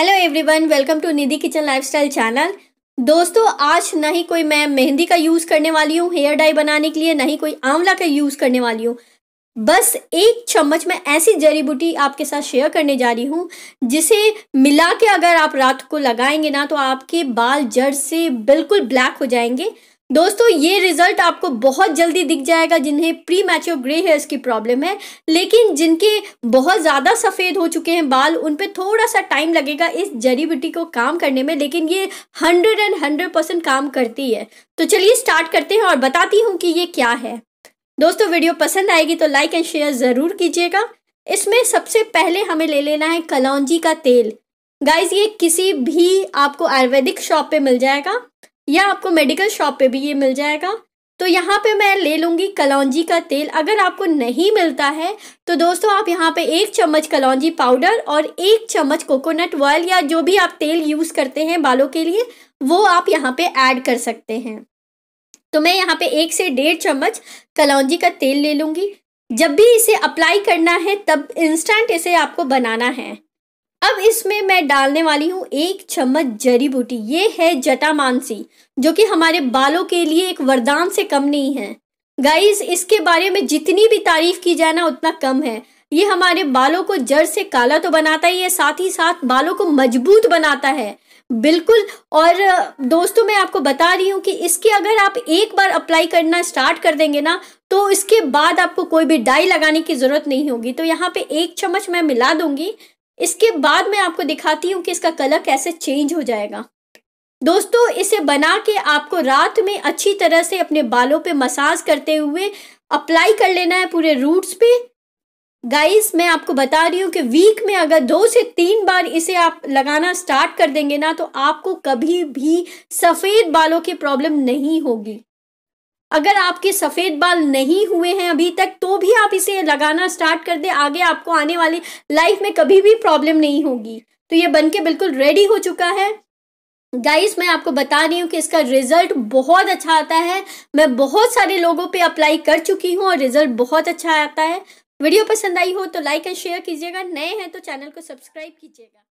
Hello everyone welcome to Nidhi kitchen lifestyle channel दोस्तों, आज ना ही कोई मैं मेहंदी का यूज़ करने वाली हूँ हेयर डाई बनाने के लिए, ना ही कोई आंवला का यूज़ करने वाली हूँ। बस एक चम्मच में ऐसी जड़ी बूटी आपके साथ शेयर करने जा रही हूँ, जिसे मिला के अगर आप रात को लगाएँगे ना तो आपके बाल जड़ से बिल्कुल ब्लैक हो जाएँगे। दोस्तों, ये रिज़ल्ट आपको बहुत जल्दी दिख जाएगा जिन्हें प्री मैच्योर ग्रे हेयर्स की प्रॉब्लम है, लेकिन जिनके बहुत ज़्यादा सफ़ेद हो चुके हैं बाल, उन पर थोड़ा सा टाइम लगेगा इस जड़ी बूटी को काम करने में, लेकिन ये हंड्रेड एंड हंड्रेड परसेंट काम करती है। तो चलिए स्टार्ट करते हैं और बताती हूँ कि ये क्या है। दोस्तों, वीडियो पसंद आएगी तो लाइक एंड शेयर ज़रूर कीजिएगा। इसमें सबसे पहले हमें ले लेना है कलौजी का तेल। गाइज़ ये किसी भी आपको आयुर्वेदिक शॉप पे मिल जाएगा। या आपको मेडिकल शॉप पे भी ये मिल जाएगा। तो यहाँ पे मैं ले लूँगी कलौजी का तेल। अगर आपको नहीं मिलता है तो दोस्तों आप यहाँ पे एक चम्मच कलौजी पाउडर और एक चम्मच कोकोनट ऑयल या जो भी आप तेल यूज़ करते हैं बालों के लिए, वो आप यहाँ पे ऐड कर सकते हैं। तो मैं यहाँ पे एक से डेढ़ चम्मच कलौजी का तेल ले लूँगी। जब भी इसे अप्लाई करना है, तब इंस्टेंट इसे आपको बनाना है। अब इसमें मैं डालने वाली हूँ एक चम्मच जड़ी बूटी। ये है जटामानसी जो कि हमारे बालों के लिए एक वरदान से कम नहीं है। गाइस इसके बारे में जितनी भी तारीफ़ की जाए ना, उतना कम है। ये हमारे बालों को जड़ से काला तो बनाता ही है, साथ ही साथ बालों को मज़बूत बनाता है। बिल्कुल, और, दोस्तों, मैं आपको बता रही हूँ कि इसके अगर आप एक बार अप्लाई करना स्टार्ट कर देंगे ना तो इसके बाद आपको कोई भी डाई लगाने की ज़रूरत नहीं होगी। तो यहाँ पे एक चम्मच मैं मिला दूँगी इसके बाद मैं आपको दिखाती हूँ कि इसका कलर कैसे चेंज हो जाएगा। दोस्तों, इसे बना के आपको रात में अच्छी तरह से अपने बालों पे मसाज करते हुए अप्लाई कर लेना है पूरे रूट्स पे। गाइस, मैं आपको बता रही हूँ कि वीक में अगर दो से तीन बार इसे आप लगाना स्टार्ट कर देंगे ना तो आपको कभी भी सफ़ेद बालों की प्रॉब्लम नहीं होगी। अगर आपके सफ़ेद बाल नहीं हुए हैं अभी तक तो भी आप इसे लगाना स्टार्ट कर दें। आगे आपको आने वाली लाइफ में कभी भी प्रॉब्लम नहीं होगी। तो ये बन के बिल्कुल रेडी हो चुका है। गाइस मैं आपको बता रही हूँ कि इसका रिज़ल्ट बहुत अच्छा आता है। मैं बहुत सारे लोगों पे अप्लाई कर चुकी हूँ और रिज़ल्ट बहुत अच्छा आता है। वीडियो पसंद आई हो तो लाइक एंड शेयर कीजिएगा। नए हैं तो चैनल को सब्सक्राइब कीजिएगा।